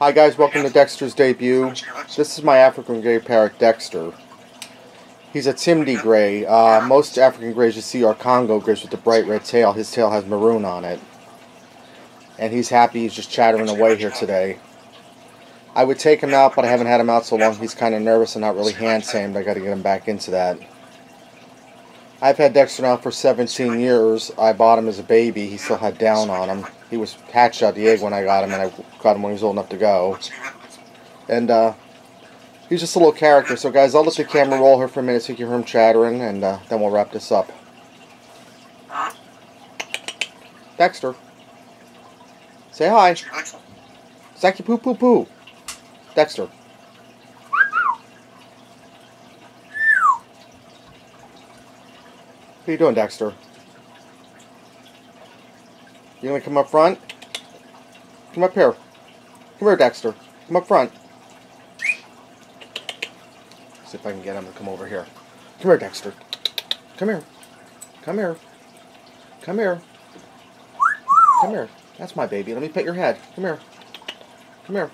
Hi guys, welcome to Dexter's debut. This is my African Grey parrot, Dexter. He's a Timneh Grey. Uh, most African Greys you see are Congo Greys with the bright red tail. His tail has maroon on it. And he's happy, he's just chattering away here today. I would take him out, but I haven't had him out so long he's kind of nervous and not really hand-tamed. I got to get him back into that. I've had Dexter now for 17 years. I bought him as a baby. He still had down on him. He was hatched out the egg when I got him, and I got him when he was old enough to go. And uh, he's just a little character. So, guys, I'll let the camera roll here for a minute so you can hear him chattering, and uh, then we'll wrap this up. Dexter. Say hi. Zaki poo poo poo. Dexter. What are you doing, Dexter? You gonna come up front? Come up here. Come here, Dexter. Come up front. See if I can get him to come over here. Come here, Dexter. Come here. Come here. Come here. Come here. That's my baby. Let me pet your head. Come here. Come here.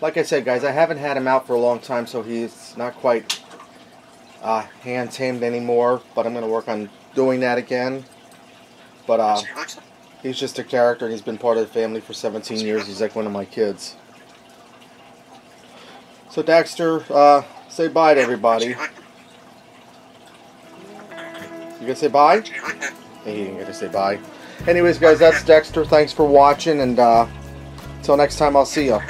Like I said, guys, I haven't had him out for a long time, so he's not quite uh, hand tamed anymore, but I'm going to work on doing that again. But uh, he's just a character. He's been part of the family for 17 years. He's like one of my kids. So Dexter, uh, say bye to everybody. You gonna say bye? He get to say bye. Anyways, guys, that's Dexter. Thanks for watching, and uh, until next time, I'll see you.